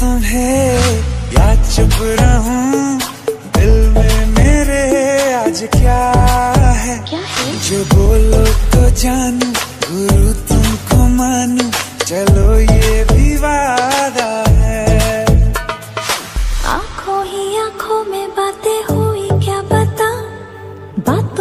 तुम्हें या चुप रहूँ दिल में मेरे आज क्या है, जो बोलो तो जानू गुरु तुमको मानू चलो ये भी वादा है। आँखों ही आँखों में बातें हुई क्या बता बात